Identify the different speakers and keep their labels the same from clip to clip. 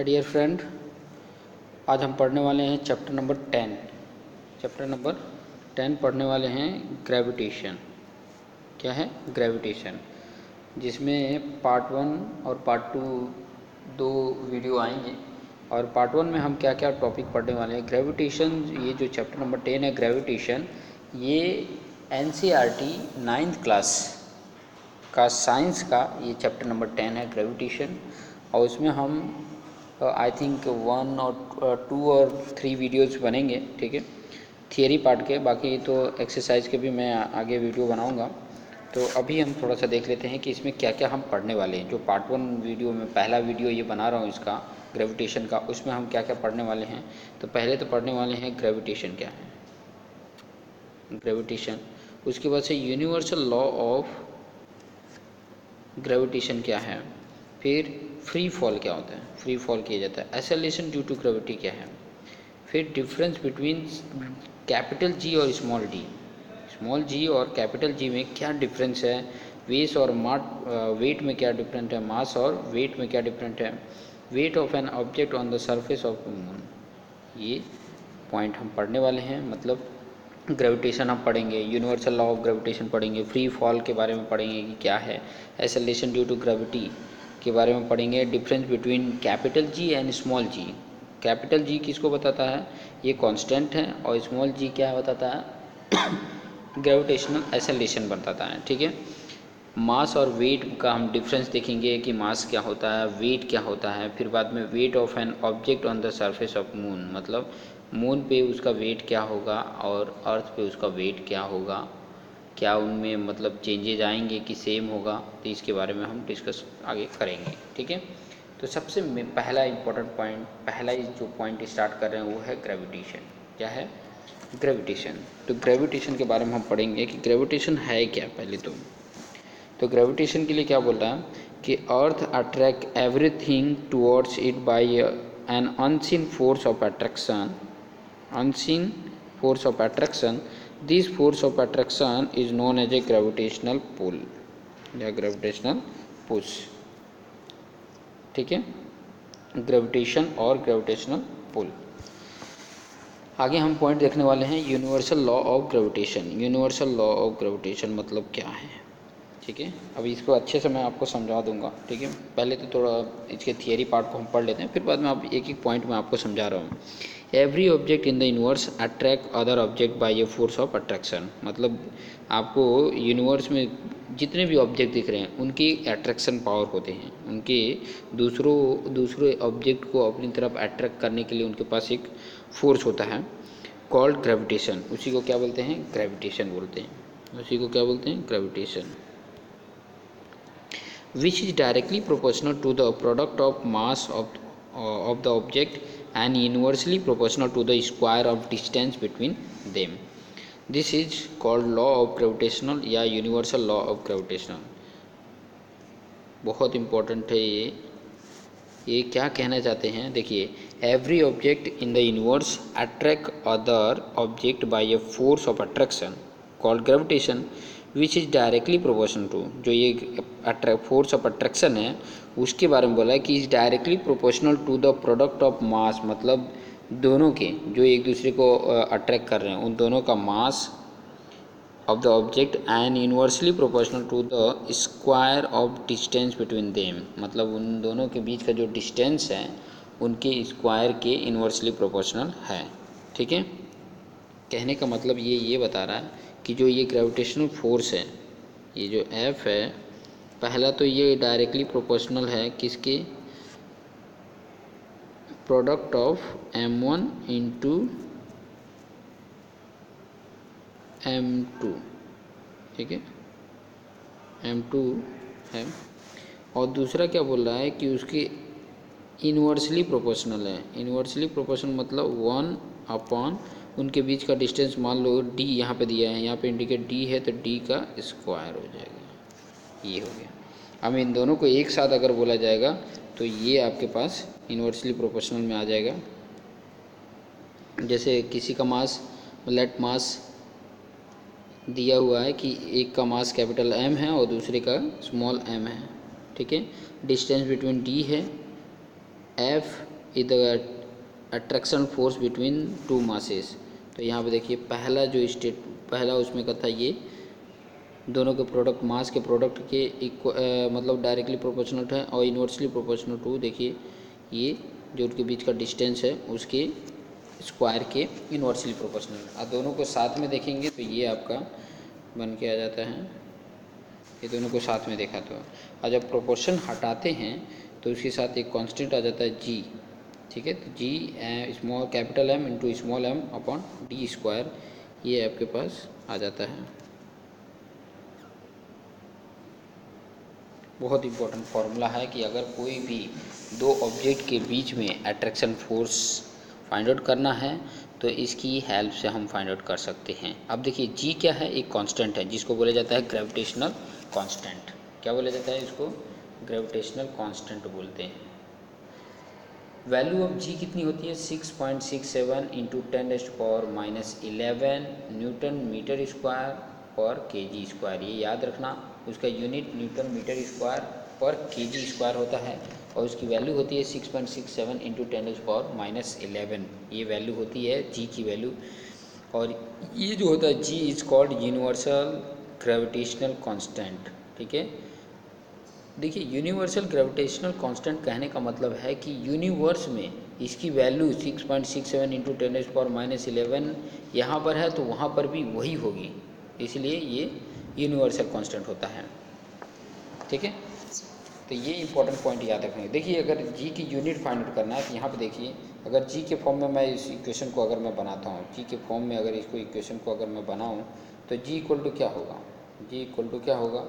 Speaker 1: Dear friend आज हम पढ़ने वाले हैं chapter number ten chapter number ten पढ़ने वाले हैं ग्रेविटेशन क्या है ग्रेविटेशन जिसमें पार्ट वन और पार्ट टू दो वीडियो आएँगे। और पार्ट वन में हम क्या क्या टॉपिक पढ़ने वाले हैं? ग्रेविटेशन ये जो चैप्टर नंबर टेन है ग्रेविटेशन ये N C R T ninth class का साइंस का ये चैप्टर नंबर टेन है ग्रेविटेशन और उसमें हम आई थिंक वन और टू और थ्री वीडियोज़ बनेंगे, ठीक है? थियरी पार्ट के, बाकी तो एक्सरसाइज के भी मैं आगे वीडियो बनाऊँगा। तो अभी हम थोड़ा सा देख लेते हैं कि इसमें क्या क्या हम पढ़ने वाले हैं। जो पार्ट वन वीडियो में पहला वीडियो ये बना रहा हूँ इसका ग्रेविटेशन का, उसमें हम क्या क्या पढ़ने वाले हैं? तो पहले तो पढ़ने वाले हैं ग्रेविटेशन क्या है? ग्रेविटेशन उसके बाद से यूनिवर्सल लॉ ऑफ़ ग्रेविटेशन क्या है? फिर फ्री फॉल क्या होता है? फ्री फॉल किया जाता है। एसेलेशन ड्यू टू ग्रेविटी क्या है? फिर डिफरेंस बिटवीन कैपिटल जी और स्मॉल डी स्मॉल जी और कैपिटल जी में क्या डिफरेंस है? वेस और माट वेट में क्या डिफरेंट है? मास और वेट में क्या डिफरेंट है? Weight of an object on the surface of moon ये पॉइंट हम पढ़ने वाले हैं। मतलब ग्रेविटेशन हम पढ़ेंगे यूनिवर्सल लॉ ऑफ़ ग्रेविटेशन पढ़ेंगे फ्री फॉल के बारे में पढ़ेंगे कि क्या है। एसेलेशन ड्यू टू ग्रेविटी के बारे में पढ़ेंगे difference between capital G and small G capital G किसको बताता है? ये कांस्टेंट है और स्मॉल जी क्या बताता है? ग्रेविटेशनल एसेलेशन बताता है, ठीक है? मास और वेट का हम डिफरेंस देखेंगे कि मास क्या होता है वेट क्या होता है, फिर बाद में weight of an object on the surface of moon मतलब मून पे उसका वेट क्या होगा और अर्थ पे उसका वेट क्या होगा? क्या उनमें मतलब चेंजेज आएँगे कि सेम होगा? तो इसके बारे में हम डिस्कस आगे करेंगे, ठीक है? तो सबसे पहला इम्पोर्टेंट पॉइंट पहला जो पॉइंट स्टार्ट कर रहे हैं वो है ग्रेविटेशन क्या है? ग्रेविटेशन तो ग्रेविटेशन के बारे में हम पढ़ेंगे कि ग्रेविटेशन है क्या पहले तो। तो ग्रेविटेशन के लिए क्या बोल रहा है? कि earth attract everything towards it by an unseen force of attraction unseen force of attraction this force of attraction is known as a gravitational pull या ग्रेविटेशनल push. ठीक है? ग्रेविटेशन और ग्रेविटेशनल पुल आगे हम पॉइंट देखने वाले हैं universal law of gravitation universal law of gravitation मतलब क्या है? ठीक है? अब इसको अच्छे से मैं आपको समझा दूँगा, ठीक है? पहले तो थोड़ा इसके थियरी पार्ट को हम पढ़ लेते हैं, फिर बाद में आप एक एक पॉइंट में आपको समझा रहा हूँ। Every object in the universe attract other object by a force of attraction मतलब आपको यूनिवर्स में जितने भी ऑब्जेक्ट दिख रहे हैं, उनकी अट्रैक्शन पावर होते हैं। उनके दूसरों, दूसरे ऑब्जेक्ट को अपनी तरफ़ अट्रैक्ट करने के लिए उनके पास एक फोर्स होता है कॉल्ड ग्रेविटेशन उसी को क्या बोलते हैं? ग्रेविटेशन बोलते हैं। उसी को क्या बोलते हैं? Gravitation which is directly proportional to the product of mass of of the object and inversely proportional to the square of distance between them. This is called law of gravitational, या universal law of gravitational. बहुत important है ये ये क्या कहना चाहते हैं देखिए every object in the universe attract other object by a force of attraction called gravitation which is directly proportion to जो ये फोर्स ऑफ़ अट्रैक्शन है, उसके बारे में बोला है कि is directly proportional to the product of mass मतलब दोनों के, जो एक दूसरे को अट्रैक्ट कर रहे हैं, उन दोनों का mass of the object and universally proportional to the square of distance between them मतलब उन दोनों के बीच का जो डिस्टेंस है, उनके स्क्वायर के इन्वर्सली प्रोपोर्शनल है। ठीक है? कहने का मतलब ये ये बता रहा है कि जो ये ग्रेविटेशनल फोर्स है, ये जो एफ़ है, पहला तो ये डायरेक्टली प्रोपोर्शनल है किसके? Product of M one into M two ठीक है? एम टू है। और दूसरा क्या बोल रहा है कि उसके इन्वर्सली प्रोपोर्शनल है। इन्वर्सली प्रोपोर्शनल मतलब वन अपॉन उनके बीच का डिस्टेंस मान लो डी यहाँ पे दिया है, यहाँ पे इंडिकेट डी है तो डी का स्क्वायर हो जाएगा। ये हो गया। अब इन दोनों को एक साथ अगर बोला जाएगा तो ये आपके पास इन्वर्सली प्रोपोर्शनल में आ जाएगा। जैसे किसी का मास लेट मास दिया हुआ है कि एक का मास कैपिटल एम है और दूसरे का स्मॉल एम है, ठीक है? डिस्टेंस बिटवीन डी है F the attraction force between two masses तो यहाँ पे देखिए, पहला जो स्टेट पहला उसमें का था ये। दोनों के प्रोडक्ट मास के प्रोडक्ट के इक्व मतलब डायरेक्टली प्रोपोर्शनल है और इन्वर्सली प्रोपोर्शनल टू देखिए, ये जो उनके बीच का डिस्टेंस है, उसके स्क्वायर के इन्वर्सली प्रोपोर्शनल और दोनों को साथ में देखेंगे तो ये आपका बन के आ जाता है। ये दोनों को साथ में देखा तो। और जब प्रोपोर्शन हटाते हैं तो उसके साथ एक कांस्टेंट आ जाता है जी ठीक है? तो G small capital M into small M upon D square ये आपके पास आ जाता है। बहुत इंपॉर्टेंट फार्मूला है कि अगर कोई भी दो ऑब्जेक्ट के बीच में अट्रैक्शन फोर्स फाइंड आउट करना है तो इसकी हेल्प से हम फाइंड आउट कर सकते हैं। अब देखिए जी क्या है? एक कांस्टेंट है, जिसको बोला जाता है ग्रेविटेशनल कांस्टेंट क्या बोला जाता है इसको? ग्रेविटेशनल कांस्टेंट बोलते हैं। वैल्यू ऑफ़ जी कितनी होती है? Six point six seven into ten east power minus eleven newton metre square per K G square ये याद रखना, उसका यूनिट न्यूटन मीटर स्क्वायर पर के जी स्क्वायर होता है और उसकी वैल्यू होती है six point six seven into ten H power minus eleven ये वैल्यू होती है जी की वैल्यू। और ये जो होता है G is called universal gravitational constant ठीक है? देखिए यूनिवर्सल ग्रेविटेशनल कांस्टेंट कहने का मतलब है कि यूनिवर्स में इसकी value six point six seven into ten H power minus eleven यहाँ पर है तो वहाँ पर भी वही होगी। इसलिए ये यूनिवर्सल कांस्टेंट होता है। ठीक है? तो ये इंपॉर्टेंट पॉइंट याद रखेंगे देखिए, अगर जी की यूनिट फाइंड आउट करना है तो यहाँ पे देखिए, अगर जी के फॉर्म में मैं इस इक्वेशन को अगर मैं बनाता हूँ जी के फॉर्म में अगर इसको इक्वेशन को अगर मैं बनाऊँ तो जी इक्वल टू क्या होगा? जी इक्वल टू क्या होगा?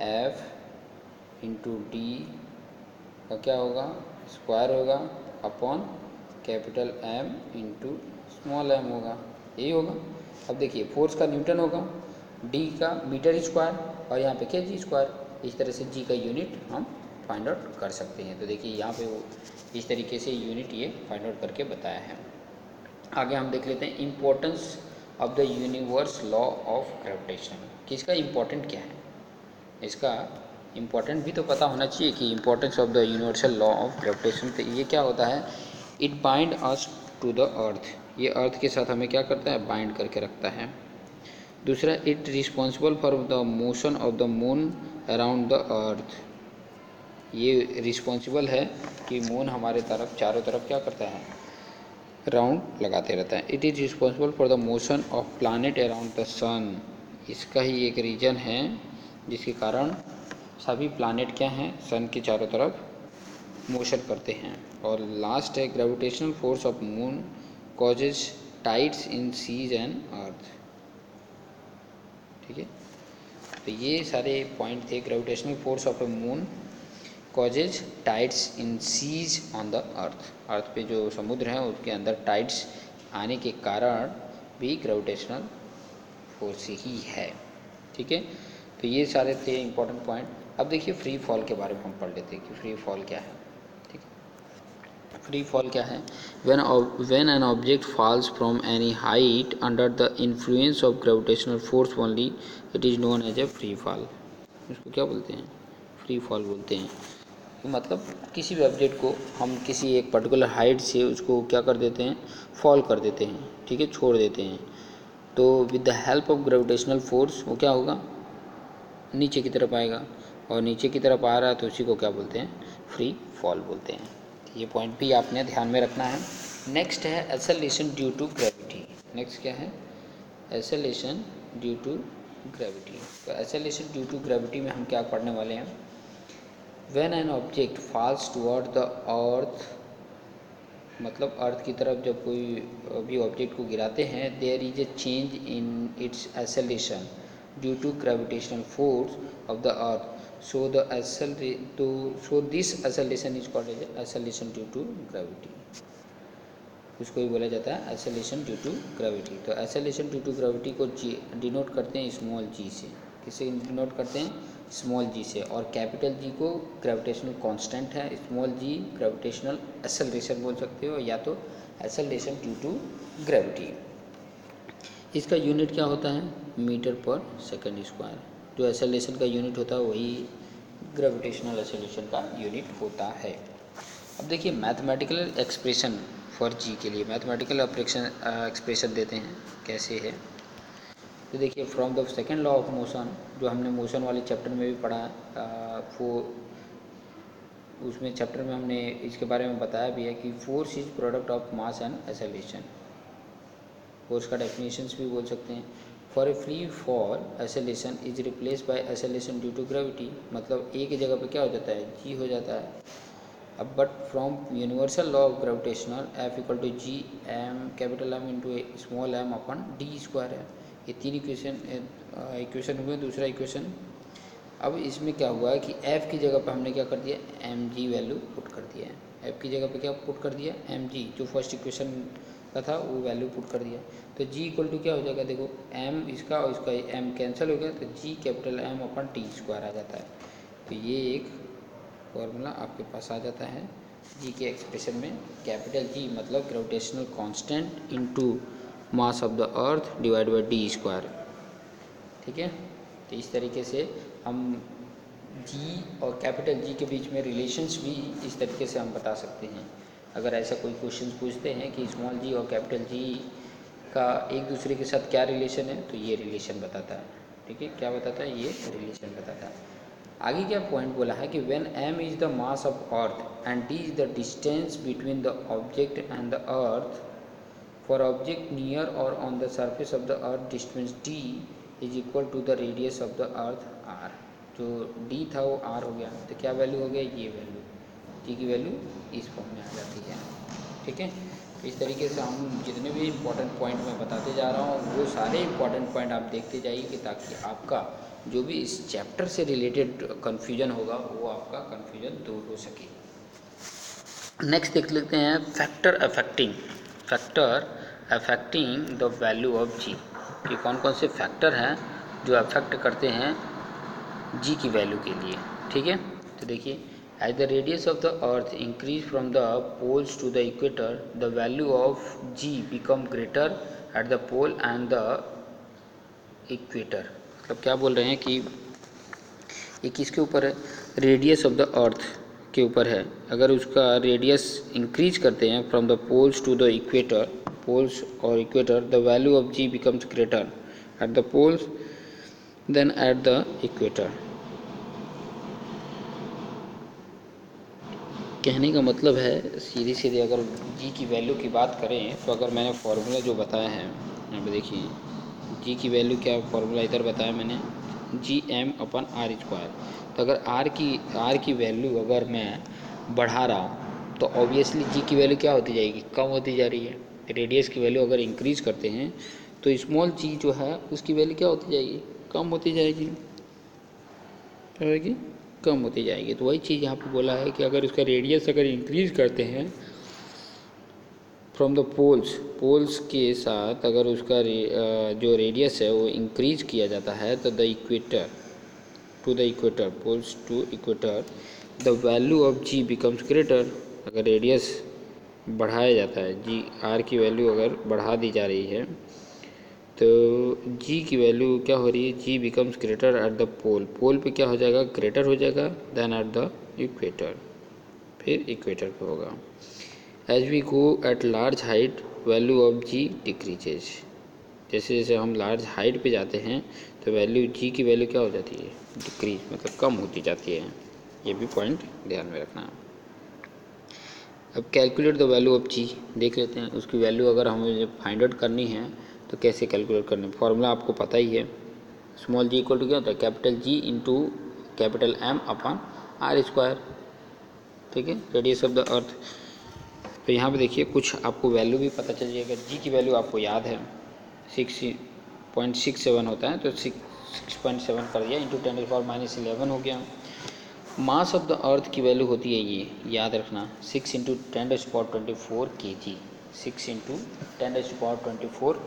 Speaker 1: एफ़ इंटू डी का क्या होगा? स्क्वायर होगा upon capital M into small M होगा। यही होगा। अब देखिए फोर्स का न्यूटन होगा डी का मीटर स्क्वायर और यहाँ पे के जी स्क्वायर इस तरह से जी का यूनिट हम फाइंड आउट कर सकते हैं। तो देखिए, यहाँ पे वो इस तरीके से यूनिट ये फाइंड आउट करके बताया है। आगे हम देख लेते हैं importance of the universe law of gravitation कि इसका इम्पोर्टेंट क्या है? इसका इम्पोर्टेंट भी तो पता होना चाहिए कि importance of the universal law of gravitation तो ये क्या होता है? It bind us to the earth ये अर्थ के साथ हमें क्या करता है? बाइंड करके रखता है। दूसरा it responsible for the motion of the moon around the earth ये रिस्पॉन्सिबल है कि मून हमारे तरफ़, चारों तरफ़ क्या करता है? राउंड लगाते रहता है। It is responsible for the motion of planet around the sun इसका ही एक रीजन है जिसके कारण सभी प्लानट क्या हैं? सन के चारों तरफ़ मोशन करते हैं। और लास्ट है gravitational force of moon causes tides in seas and earth ठीक है? तो ये सारे पॉइंट थे। Gravitational force of a moon causes tides in seas on the earth earth पे जो समुद्र है, उसके अंदर टाइड्स आने के कारण भी ग्रेविटेशनल फोर्स ही है। ठीक है? तो ये सारे थे इंपॉर्टेंट पॉइंट अब देखिए फ्री फॉल के बारे में हम पढ़ लेते हैं कि फ्री फॉल क्या है, ठीक फ्री फॉल क्या है? When when an object falls from any height under the influence of gravitational force only it is known as a free fall इसको क्या बोलते हैं? फ्री फॉल बोलते हैं। तो मतलब किसी भी ऑब्जेक्ट को हम किसी एक पर्टिकुलर हाइट से उसको क्या कर देते हैं? फॉल कर देते हैं, ठीक है? छोड़ देते हैं। तो with the help of gravitational force वो क्या होगा? नीचे की तरफ़ आएगा। और नीचे की तरफ़ आ रहा है तो उसी को क्या बोलते हैं? फ्री फॉल बोलते हैं। ये पॉइंट भी आपने ध्यान में रखना है। नेक्स्ट है acceleration due to gravity next क्या है? एसलेशन ड्यू टू ग्रेविटी तो एसलेशन ड्यू टू ग्रेविटी में हम क्या पढ़ने वाले हैं? When an object falls toward the earth मतलब अर्थ की तरफ़ जब कोई, भी ऑब्जेक्ट को गिराते हैं there is a change in its acceleration due to gravitational force of the earth so, the acceleration to, so this acceleration is called as acceleration due to gravity. उसको भी बोला जाता है एसलेशन ड्यू टू ग्रेविटी तो acceleration due to gravity को जी denote करते हैं small G से। किससे डिनोट करते हैं? स्मॉल जी से। और कैपिटल जी को ग्रेविटेशनल कांस्टेंट है। स्मॉल जी ग्रेविटेशनल एसलेशन बोल सकते हो, या तो एसलेशन ड्यू टू ग्रेविटी इसका यूनिट क्या होता है? मीटर पर सेकेंड स्क्वायर जो एसलेशन का यूनिट होता है, वही ग्रेविटेशनल एसोल्यूशन का यूनिट होता है। अब देखिए मैथमेटिकल एक्सप्रेशन फॉर जी के लिए मैथमेटिकल ऑपरेशन एक्सप्रेशन देते हैं, कैसे है? तो देखिए from the second law of motion जो हमने मोशन वाले चैप्टर में भी पढ़ा वो, उसमें चैप्टर में हमने इसके बारे में बताया भी है कि force is product of mass and acceleration force का डेफिनेशंस भी बोल सकते हैं। For a free fall acceleration is replace by acceleration due to gravity मतलब ए की जगह पे क्या हो जाता है? जी हो जाता है। अब but from universal law of gravitational F equal to G M capital M into a small M upon D square है। ये तीन इक्वेशन इक्वेशन हुए, दूसरा इक्वेशन अब इसमें क्या हुआ है कि एफ़ की जगह पर हमने क्या कर दिया? एम जी वैल्यू पुट कर दिया है। एफ़ की जगह पर क्या पुट कर दिया? एम जी जो फ़र्स्ट इक्वेशन का था, वो वैल्यू पुट कर दिया। तो जी इक्वल टू क्या हो जाएगा? देखो एम इसका और इसका एम कैंसिल हो गया तो G capital M upon T square आ जाता है। तो ये एक फॉर्मूला आपके पास आ जाता है। जी के एक्सप्रेशन में कैपिटल जी मतलब gravitational constant into mass of the earth divide by D square ठीक है? तो इस तरीके से हम जी और कैपिटल जी के बीच में रिलेशंस भी इस तरीके से हम बता सकते हैं। अगर ऐसा कोई क्वेश्चन पूछते हैं कि स्मॉल जी और कैपिटल जी का एक दूसरे के साथ क्या रिलेशन है तो ये रिलेशन बताता है। ठीक है? क्या बताता है? ये रिलेशन बताता है। आगे क्या पॉइंट बोला है कि when M is the mass of earth and D is the distance between the object and the earth for object near और on the surface of the earth distance D is equal to the radius of the earth R जो D था वो are हो गया। तो क्या value हो गया? ये वैल्यू टी की वैल्यू इस फॉर्म में आ जाती है। ठीक है? इस तरीके से हम जितने भी इम्पोर्टेंट पॉइंट मैं बताते जा रहा हूँ, वो सारे इम्पोर्टेंट पॉइंट आप देखते जाइए कि ताकि आपका जो भी इस चैप्टर से रिलेटेड कन्फ्यूज़न होगा, वो आपका कन्फ्यूज़न दूर हो सके। नेक्स्ट देख लेते हैं factor affecting factor affecting the value of G कि कौन कौन से फैक्टर हैं जो अफेक्ट करते हैं जी की वैल्यू के लिए? ठीक है? तो देखिए As the radius of the earth increase from the poles to the equator, the value of g become greater at the pole and the equator. मतलब क्या बोल रहे हैं कि ये किसके ऊपर है? रेडियस ऑफ़ द अर्थ के ऊपर है। अगर उसका रेडियस इंक्रीज करते हैं from the poles to the equator poles और equator the value of G becomes greater at the poles than at the equator कहने का मतलब है सीधी सीधी अगर जी की वैल्यू की बात करें तो अगर मैंने फार्मूला जो बताया है, यहाँ पे देखिए जी की वैल्यू क्या फार्मूला इधर बताया मैंने G M upon R square तो अगर आर की आर की वैल्यू अगर मैं बढ़ा रहा हूँ तो ऑब्वियसली जी की वैल्यू क्या होती जाएगी? कम होती जा रही है. रेडियस की वैल्यू अगर इंक्रीज करते हैं तो स्मॉल जी जो है, उसकी वैल्यू क्या होती जाएगी? कम होती जाएगी. क्या होगी कम होती जाएगी। तो वही चीज़ यहाँ पर बोला है कि अगर उसका रेडियस अगर इंक्रीज करते हैं फ्रॉम द पोल्स पोल्स के साथ अगर उसका रे, जो रेडियस है वो इंक्रीज किया जाता है तो the equator to the equator poles to equator the value of G becomes greater अगर रेडियस बढ़ाया जाता है जी आर की वैल्यू अगर बढ़ा दी जा रही है तो जी की वैल्यू क्या हो रही है? G becomes greater at the pole pole पे क्या हो जाएगा? ग्रेटर हो जाएगा देन एट द इक्वेटर फिर इक्वेटर पे होगा। As we go at large height value of G decreases जैसे जैसे हम लार्ज हाइट पे जाते हैं तो वैल्यू जी की वैल्यू क्या हो जाती है? डिक्रीज मतलब कम होती जाती है। ये भी पॉइंट ध्यान में रखना। है अब calculate the value of G देख लेते हैं। उसकी वैल्यू अगर हमें फाइंड आउट करनी है तो कैसे कैलकुलेट करने फार्मूला आपको पता ही है। स्मॉल जी इक्वल टू क्या होता है? Capital G into capital M upon R square ठीक है? रेडियस ऑफ़ द अर्थ तो यहाँ पे देखिए, कुछ आपको वैल्यू भी पता चल जाएगा। जी की वैल्यू आपको याद है। सिक्स पॉइंट सिक्स सेवन होता है तो सिक्स पॉइंट सेवन कर दिया। Into ten power minus eleven हो गया। मास ऑफ़ द अर्थ की वैल्यू होती है ये, याद रखना। Six into ten power twenty four K G six into ten power twenty four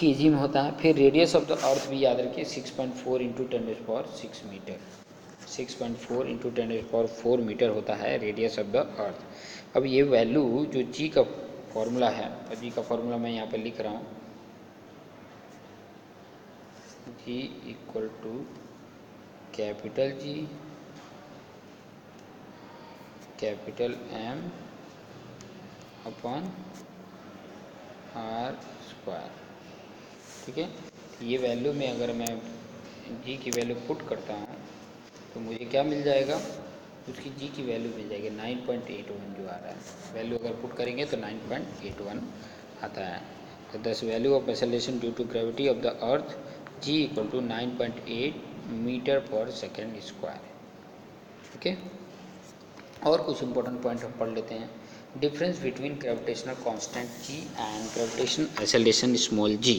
Speaker 1: K G में होता है। फिर रेडियस ऑफ़ द अर्थ भी याद रखिए six point four into ten as power six metre six point four into ten as power four metre होता है radius of the earth अब ये वैल्यू जो जी का फॉर्मूला है जी का फॉर्मूला मैं यहाँ पर लिख रहा हूँ। G equal to capital G capital M upon R square ठीक है? ये वैल्यू में अगर मैं जी की वैल्यू पुट करता हूँ तो मुझे क्या मिल जाएगा? उसकी जी की वैल्यू मिल जाएगी 9.81 जो आ रहा है। वैल्यू अगर पुट करेंगे तो 9.81 आता है। तो this value of acceleration due to gravity of the earth G equal to 9.8 metre per second square okay और कुछ इंपॉर्टेंट पॉइंट हम पढ़ लेते हैं। Difference between gravitational constant G and gravitation acceleration small G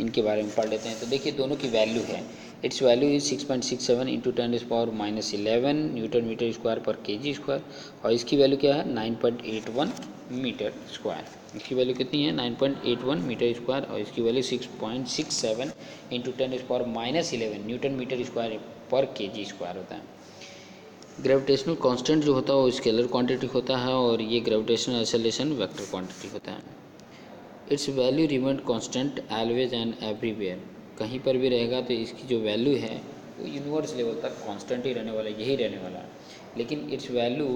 Speaker 1: इनके बारे में पढ़ लेते हैं। तो देखिए, दोनों की वैल्यू है। Its value is 6.67 point six seven into ten is power minus eleven newton metre square per K G square और इसकी वैल्यू क्या है? 9.81 मीटर स्क्वायर इसकी वैल्यू कितनी है? 9.81 मीटर स्क्वायर और इसकी value 6.67 point six seven into ten is power minus eleven newton metre square per K G square होता है। ग्रेविटेशनल कांस्टेंट जो होता है, वो स्केलर क्वांटिटी होता है और ये ग्रेविटेशनल एसलेशन वेक्टर क्वांटिटी होता है। Its value remained constant always and everywhere कहीं पर भी रहेगा तो इसकी जो वैल्यू है, वो यूनिवर्स लेवल तक कांस्टेंट ही रहने वाला यही रहने वाला है। लेकिन its value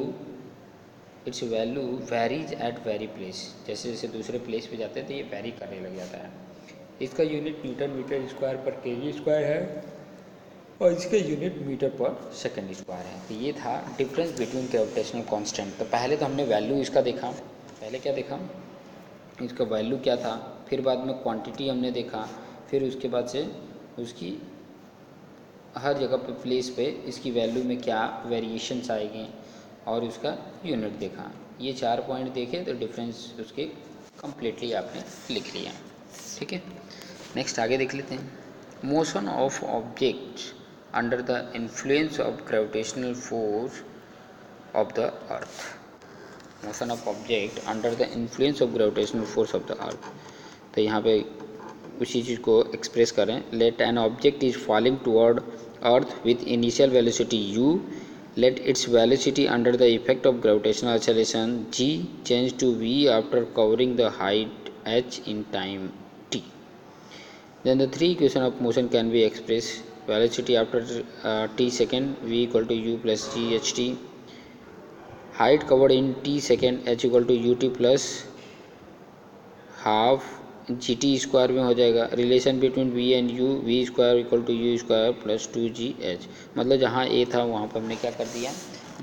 Speaker 1: its value varies at very place जैसे जैसे दूसरे प्लेस पे जाते हैं तो ये वेरी करने लग जाता है। इसका यूनिट न्यूटन मीटर स्क्वायर पर के जी स्क्वायर है और इसका यूनिट मीटर पर सेकेंड स्क्वायर है। तो ये था डिफरेंस बिटवीन ग्रेविटेशनल कांस्टेंट तो पहले तो हमने वैल्यू इसका देखा। पहले क्या देखा? इसका वैल्यू क्या था? फिर बाद में क्वांटिटी हमने देखा। फिर उसके बाद से उसकी हर जगह पे प्लेस पे इसकी वैल्यू में क्या वेरिएशंस आएँगे और उसका यूनिट देखा। ये चार पॉइंट देखे तो डिफरेंस उसके कम्प्लीटली आपने लिख लिया। ठीक है? नेक्स्ट आगे देख लेते हैं। Motion of object under the influence of gravitational force of the earth motion of object under the influence of gravitational force of the earth तो यहाँ पे उसी चीज़ को एक्सप्रेस करें। Let an object is falling toward earth with initial velocity u let its velocity under the effect of gravitational acceleration g change to v after covering the height h in time t then the three equation of motion can be express velocity after t second v equal to u plus g h t height covered in t second h equal to u t plus half g t square में हो जाएगा। Relation between v and u v square equal to u square plus two g h मतलब जहाँ ए था, वहाँ पर हमने क्या कर दिया?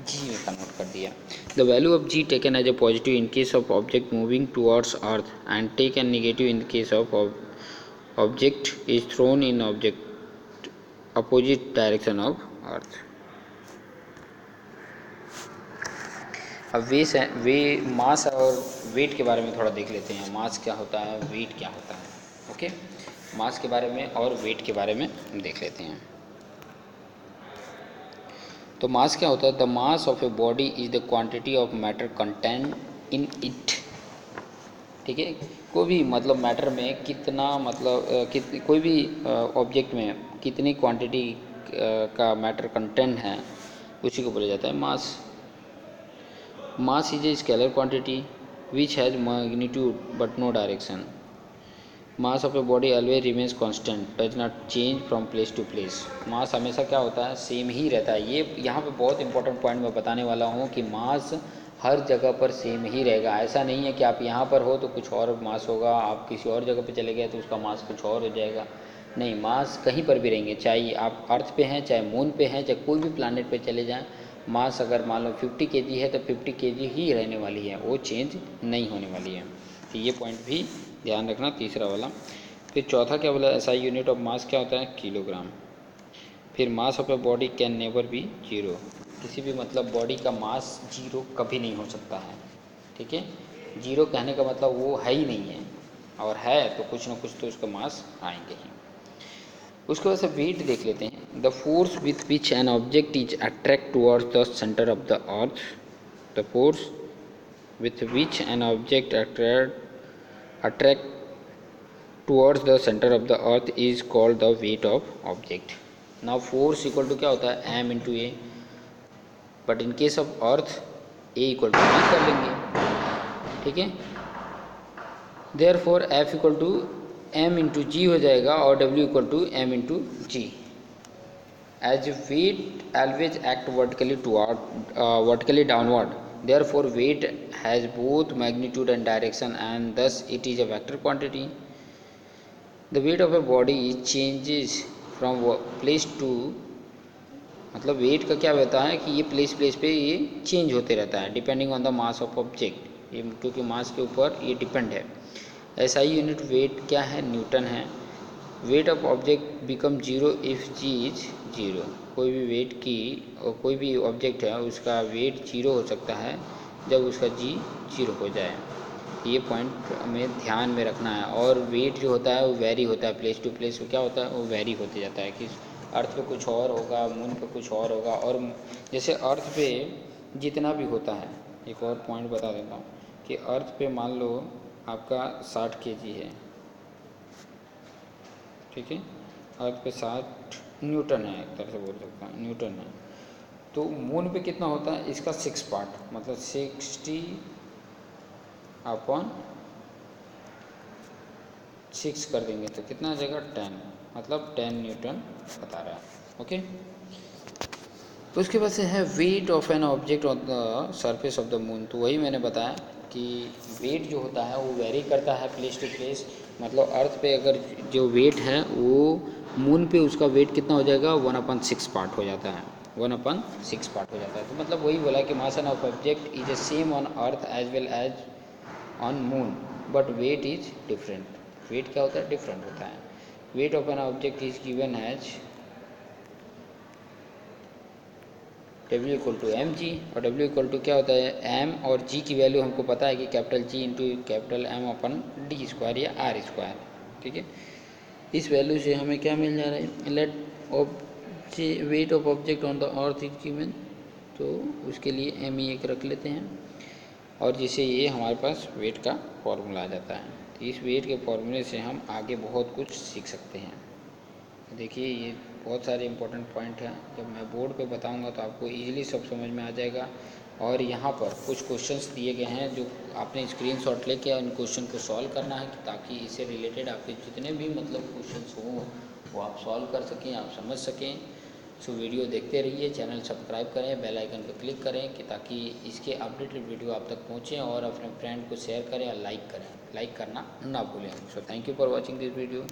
Speaker 1: जी में कन्वर्ट कर दिया। The value of g taken as a positive in case of object moving towards earth and take an negative in case of object is thrown in object opposite direction of earth अब वे वे मास और wait के बारे में थोड़ा देख लेते हैं। मास क्या होता है, वेट क्या होता है, ओके? मास के बारे में और वेट के बारे में देख लेते हैं। तो मास क्या होता है? The mass of a body is the quantity of matter content in it ठीक है? कोई भी मतलब मैटर में कितना मतलब कित, कोई भी ऑब्जेक्ट में कितनी क्वांटिटी का मैटर कंटेंट है, उसी को बोला जाता है mass. Mass is a scalar quantity which has magnitude but no direction. Mass of a body always remains constant, does not change from place to place mass हमेशा क्या होता है? सेम ही रहता है। ये यहाँ पे बहुत इंपॉर्टेंट पॉइंट मैं बताने वाला हूँ कि मास हर जगह पर सेम ही रहेगा। ऐसा नहीं है कि आप यहाँ पर हो तो कुछ और मास होगा, आप किसी और जगह पे चले गए तो उसका मास कुछ और हो जाएगा। नहीं मास कहीं पर भी रहेंगे। चाहे आप अर्थ पे हैं, चाहे मून पे हैं, चाहे कोई भी प्लानट पे चले जाएँ मास अगर मान लो 50 के है तो 50 के ही रहने वाली है। वो चेंज नहीं होने वाली है। तो ये पॉइंट भी ध्यान रखना तीसरा वाला। फिर चौथा क्या बोला? ऐसा यूनिट ऑफ़ मास क्या होता है? किलोग्राम फिर mass of a body can never be zero किसी भी मतलब बॉडी का मास ज़ीरो कभी नहीं हो सकता है। ठीक है? ज़ीरो कहने का मतलब वो है ही नहीं है। और है तो कुछ ना कुछ तो उसका मास आएँगे ही। उसके बाद से वेट देख लेते हैं। The force with which an object is attract towards the centre of the earth the force with which an object attract attract towards the centre of the earth is called the weight of object now force equal to क्या होता है? M into a but in case of earth a equal to b कर लेंगे। ठीक है? Therefore f equal to m into g हो जाएगा और W equal to m into g as weight always act vertically to vertically downward therefore, weight has both magnitude and direction, and thus it is a vector quantity. The weight of a body changes from place to मतलब wait का क्या होता है कि ये place place पे ये change होते रहता है depending on the mass of object ये, क्योंकि मास के ऊपर ये डिपेंड है. ऐसा ही यूनिट वेट क्या है? न्यूटन है. Weight of object become zero if g is zero कोई भी वेट की, और कोई भी ऑब्जेक्ट है, उसका वेट ज़ीरो हो सकता है, जब उसका जी ज़ीरो हो जाए। ये पॉइंट हमें ध्यान में रखना है। और वेट जो होता है, वो वेरी होता है। प्लेस टू प्लेस क्या होता है? वो वेरी होते जाता है कि अर्थ पे कुछ और होगा मून पे कुछ और होगा। और जैसे अर्थ पे जितना भी होता है, एक और पॉइंट बता देता हूँ कि अर्थ पे मान लो आपका साठ के जी है। ठीक है? आपके साथ न्यूटन है, एक तरह से बोल सकता हूँ, न्यूटन है। तो मून पे कितना होता है? इसका सिक्स पार्ट मतलब सिक्सटी अपॉन सिक्स कर देंगे तो कितना आ जाएगा? टेन मतलब टेन न्यूटन बता रहा है ओके उसके बाद से है weight of an object on the surface of the moon तो वही मैंने बताया कि वेट जो होता है वो वेरी करता है प्लेस टू प्लेस मतलब अर्थ पे अगर जो वेट है, वो मून पे उसका वेट कितना हो जाएगा? वन अपन सिक्स पार्ट हो जाता है। वन अपन सिक्स पार्ट हो जाता है। तो मतलब वही बोला कि mass of object is a same on earth as well as on moon but weight is different weight क्या होता है? डिफरेंट होता है। Weight of an object is given as W equal to M G और W equal to क्या होता है? M और जी की वैल्यू हमको पता है कि capital g into capital m upon d square या आर स्क्वायर ठीक है? इस वैल्यू से हमें क्या मिल जा रहा है? Let of weight of object on the earth is given तो उसके लिए एम ई एक रख लेते हैं और जिससे ये हमारे पास वेट का फॉर्मूला आ जाता है। तो इस वेट के फॉर्मूले से हम आगे बहुत कुछ सीख सकते हैं। देखिए ये बहुत सारे इंपॉर्टेंट पॉइंट हैं। जब मैं बोर्ड पे बताऊँगा तो आपको इजीली सब समझ में आ जाएगा। और यहाँ पर कुछ क्वेश्चंस दिए गए हैं जो आपने स्क्रीन शॉट लेके उन क्वेश्चन को सॉल्व करना है ताकि इससे रिलेटेड आपके जितने भी मतलब क्वेश्चन हों, वो आप सॉल्व कर सकें, आप समझ सकें। सो वीडियो देखते रहिए चैनल सब्सक्राइब करें बेल आइकन पर क्लिक करें कि ताकि इसके अपडेटेड वीडियो आप तक पहुँचें और अपने फ्रेंड को शेयर करें और लाइक करें। लाइक करना ना भूलें। So thank you for watching this video